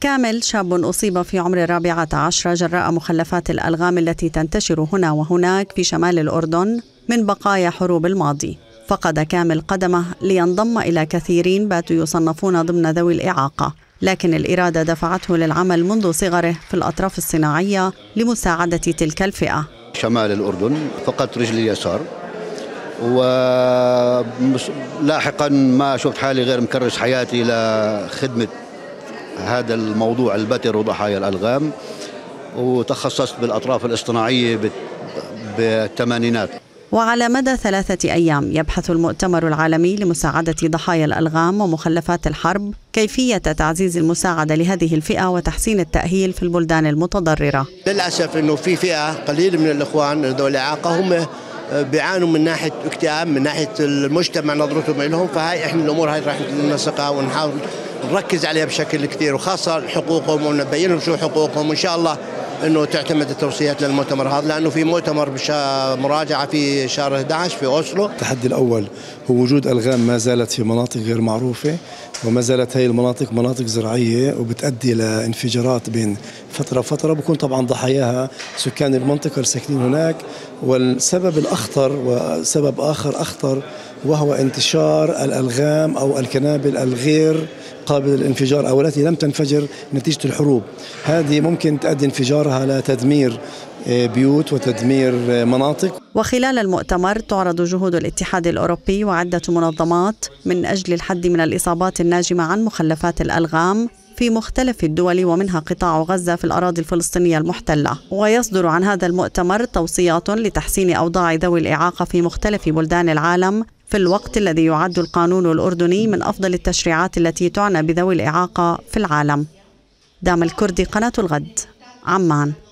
كامل شاب أصيب في عمر الرابعة عشرة جراء مخلفات الألغام التي تنتشر هنا وهناك في شمال الأردن من بقايا حروب الماضي. فقد كامل قدمه لينضم إلى كثيرين باتوا يصنفون ضمن ذوي الإعاقة. لكن الإرادة دفعته للعمل منذ صغره في الأطراف الصناعية لمساعدة تلك الفئة. شمال الأردن فقدت رجلي اليسار. ولاحقا ما شفت حالي غير مكرس حياتي لخدمة هذا الموضوع البتر وضحايا الألغام وتخصصت بالأطراف الاصطناعية بالثمانينات. وعلى مدى ثلاثة أيام يبحث المؤتمر العالمي لمساعدة ضحايا الألغام ومخلفات الحرب كيفية تعزيز المساعدة لهذه الفئة وتحسين التأهيل في البلدان المتضررة. للأسف أنه في فئة قليلة من الإخوان ذوي الإعاقة هم بيعانوا من ناحية اكتئاب من ناحية المجتمع نظرتهم لهم فهاي إحنا الأمور هاي راح ننسقها ونحاول نركز عليها بشكل كثير وخاصة حقوقهم ونبين لهم شو حقوقهم وإن شاء الله إنه تعتمد التوصيات للمؤتمر هذا لأنه في مؤتمر مراجعة في شهر 11 في أوسلو. التحدي الأول هو وجود ألغام ما زالت في مناطق غير معروفة وما زالت هي المناطق مناطق زراعية وبتؤدي لانفجارات بين فترة وفترة. بكون طبعا ضحاياها سكان المنطقة الساكنين هناك. والسبب الأخطر وسبب آخر أخطر وهو انتشار الألغام أو الكنابل الغير قابل للانفجار أو التي لم تنفجر نتيجة الحروب. هذه ممكن تؤدي انفجارها لتدمير آه، بيوت وتدمير آه، مناطق. وخلال المؤتمر تعرض جهود الاتحاد الأوروبي وعدة منظمات من أجل الحد من الإصابات الناجمة عن مخلفات الألغام في مختلف الدول ومنها قطاع غزة في الأراضي الفلسطينية المحتلة، ويصدر عن هذا المؤتمر توصيات لتحسين أوضاع ذوي الإعاقة في مختلف بلدان العالم في الوقت الذي يعد القانون الأردني من أفضل التشريعات التي تعنى بذوي الإعاقة في العالم. دام الكردي قناة الغد. I'm Mon.